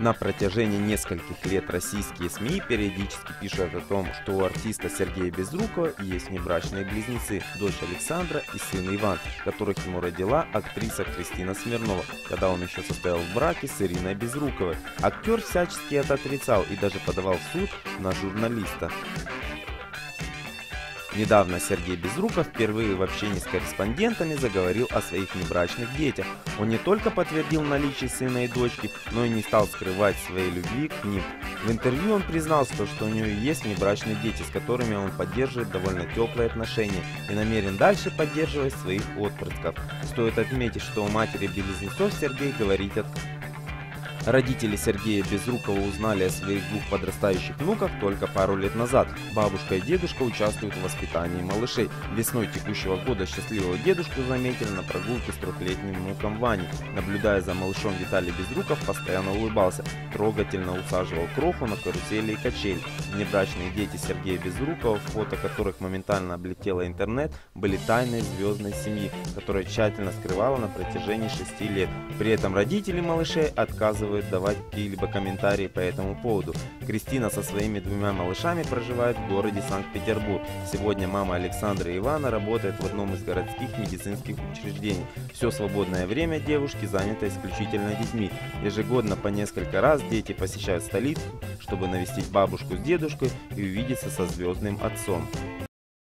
На протяжении нескольких лет российские СМИ периодически пишут о том, что у артиста Сергея Безрукова есть внебрачные близнецы, дочь Александра и сын Иван, которых ему родила актриса Кристина Смирнова, когда он еще состоял в браке с Ириной Безруковой. Актер всячески это отрицал и даже подавал в суд на журналиста. Недавно Сергей Безруков впервые в общении с корреспондентами заговорил о своих небрачных детях. Он не только подтвердил наличие сына и дочки, но и не стал скрывать своей любви к ним. В интервью он признался, что у него есть небрачные дети, с которыми он поддерживает довольно теплые отношения и намерен дальше поддерживать своих отпрысков. Стоит отметить, что у матери близнецов Сергей говорит от Родители Сергея Безрукова узнали о своих двух подрастающих внуках только пару лет назад. Бабушка и дедушка участвуют в воспитании малышей. Весной текущего года счастливого дедушку заметили на прогулке с трехлетним внуком Ваней. Наблюдая за малышом, Виталий Безруков постоянно улыбался, трогательно усаживал кроху на карусели и качели. Внебрачные дети Сергея Безрукова, фото которых моментально облетело интернет, были тайной звездной семьи, которая тщательно скрывала на протяжении шести лет. При этом родители малышей отказывали отказывают давать какие-либо комментарии по этому поводу. Кристина со своими двумя малышами проживает в городе Санкт-Петербург. Сегодня мама Александра и Ивана работает в одном из городских медицинских учреждений. Все свободное время девушки занято исключительно детьми. Ежегодно по несколько раз дети посещают столицу, чтобы навестить бабушку с дедушкой и увидеться со звездным отцом.